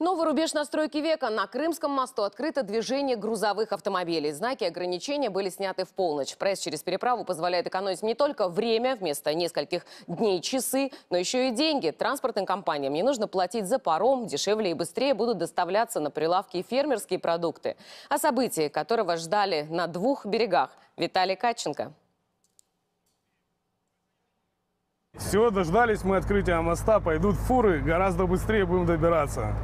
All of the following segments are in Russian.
Новый рубеж настройки века. На Крымском мосту открыто движение грузовых автомобилей. Знаки ограничения были сняты в полночь. Пресс через переправу позволяет экономить не только время, вместо нескольких дней часы, но еще и деньги. Транспортным компаниям не нужно платить за паром. Дешевле и быстрее будут доставляться на прилавки фермерские продукты. О событии, которого ждали на двух берегах. Виталий Катченко. Все, дождались мы открытия моста, пойдут фуры, гораздо быстрее будем добираться.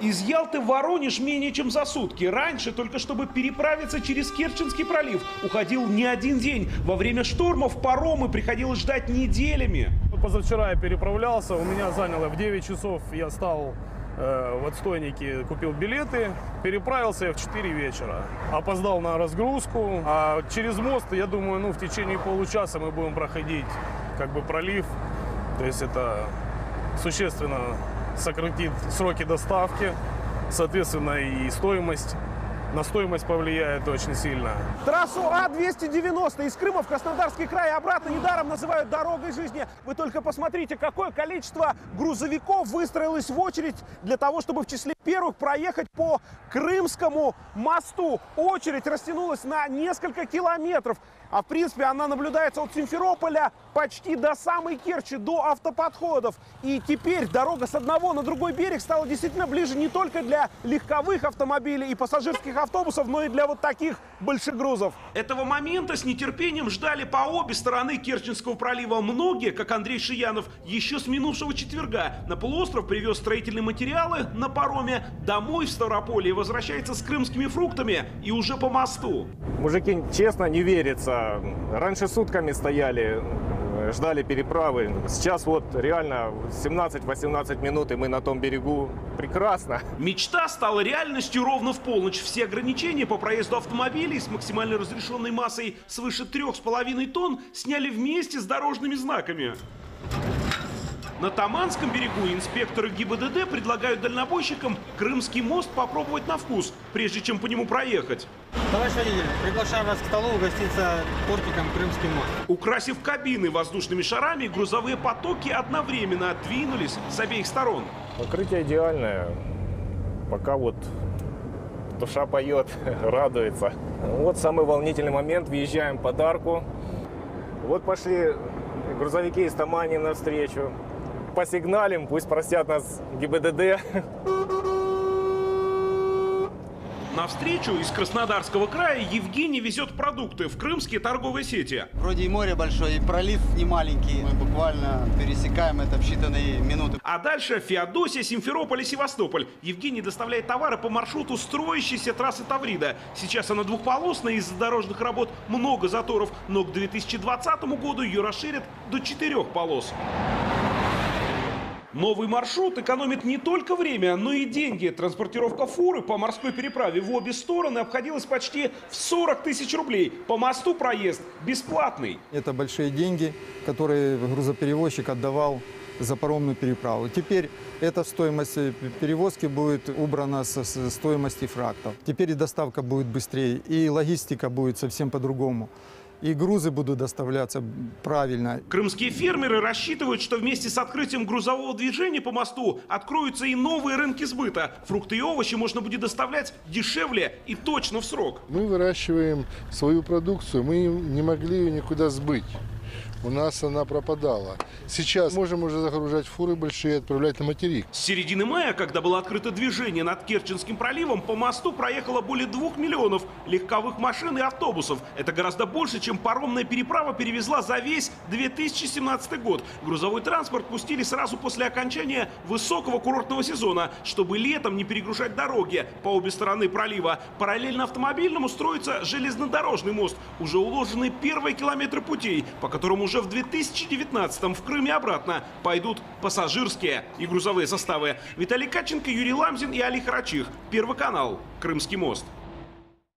Из Ялты в Воронеж менее чем за сутки. Раньше, только чтобы переправиться через Керченский пролив, уходил не один день. Во время штормов паромы приходилось ждать неделями. Позавчера я переправлялся, у меня заняло в 9 часов, я стал в отстойнике, купил билеты, переправился я в 4 вечера. Опоздал на разгрузку, а через мост, я думаю, ну в течение получаса мы будем проходить как бы пролив. То есть это существенно сократит сроки доставки, соответственно и стоимость. На стоимость повлияет очень сильно. Трассу А-290 из Крыма в Краснодарский край обратно недаром называют дорогой жизни. Вы только посмотрите, какое количество грузовиков выстроилось в очередь для того, чтобы в числе первых проехать по Крымскому мосту. Очередь растянулась на несколько километров. А в принципе она наблюдается от Симферополя почти до самой Керчи, до автоподходов. И теперь дорога с одного на другой берег стала действительно ближе не только для легковых автомобилей и пассажирских автобусов, но и для вот таких большегрузов. Этого момента с нетерпением ждали по обе стороны Керченского пролива многие, как Андрей Шиянов, еще с минувшего четверга. На полуостров привез строительные материалы на пароме, домой в Ставрополье возвращается с крымскими фруктами и уже по мосту. Мужики, честно, не верится. Раньше сутками стояли, ждали переправы. Сейчас вот реально 17-18 минут, и мы на том берегу. Прекрасно. Мечта стала реальностью ровно в полночь. Все ограничения по проезду автомобилей с максимально разрешенной массой свыше 3,5 тонн сняли вместе с дорожными знаками. На Таманском берегу инспекторы ГИБДД предлагают дальнобойщикам Крымский мост попробовать на вкус, прежде чем по нему проехать. Товарищ водитель, приглашаю вас к столу угоститься тортиком «Крымский мост». Украсив кабины воздушными шарами, грузовые потоки одновременно двинулись с обеих сторон. Покрытие идеальное. Пока вот душа поет, радуется. Вот самый волнительный момент. Въезжаем под арку. Вот пошли грузовики из Тамани навстречу. Посигналим, пусть простят нас ГИБДД. Навстречу из Краснодарского края Евгений везет продукты в крымские торговые сети. Вроде и море большое, и пролив не маленький. Мы буквально пересекаем это в считанные минуты. А дальше Феодосия, Симферополь и Севастополь. Евгений доставляет товары по маршруту строящейся трассы Таврида. Сейчас она двухполосная, из-за дорожных работ много заторов, но к 2020 году ее расширят до четырех полос. Новый маршрут экономит не только время, но и деньги. Транспортировка фуры по морской переправе в обе стороны обходилась почти в 40 тысяч рублей. По мосту проезд бесплатный. Это большие деньги, которые грузоперевозчик отдавал за паромную переправу. Теперь эта стоимость перевозки будет убрана со стоимости фрактов. Теперь и доставка будет быстрее, и логистика будет совсем по-другому. И грузы будут доставляться правильно. Крымские фермеры рассчитывают, что вместе с открытием грузового движения по мосту откроются и новые рынки сбыта. Фрукты и овощи можно будет доставлять дешевле и точно в срок. Мы выращиваем свою продукцию, мы не могли ее никуда сбыть. У нас она пропадала. Сейчас можем уже загружать фуры большие и отправлять на материк. С середины мая, когда было открыто движение над Керченским проливом, по мосту проехало более двух миллионов легковых машин и автобусов. Это гораздо больше, чем паромная переправа перевезла за весь 2017 год. Грузовой транспорт пустили сразу после окончания высокого курортного сезона, чтобы летом не перегружать дороги по обе стороны пролива. Параллельно автомобильному строится железнодорожный мост. Уже уложены первые километры путей, по которым уже в 2019 в Крыме обратно пойдут пассажирские и грузовые составы. Виталий Каченко, Юрий Ламзин и Али Харачих. Первый канал. Крымский мост.